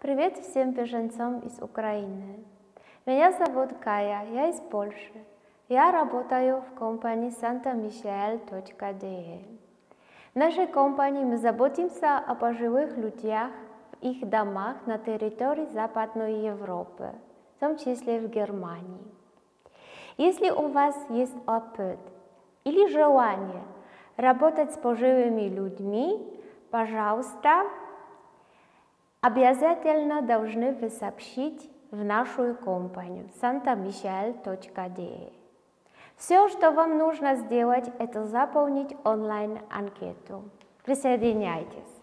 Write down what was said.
Привет всем беженцам из Украины. Меня зовут Кая, я из Польши. Я работаю в компании santamichael.de. В нашей компании мы заботимся о пожилых людях в их домах на территории Западной Европы, в том числе в Германии. Если у вас есть опыт или желание работать с пожилыми людьми, пожалуйста, обязательно должны вы сообщить в нашу компанию santamichael.de. Все, что вам нужно сделать, это заполнить онлайн-анкету. Присоединяйтесь.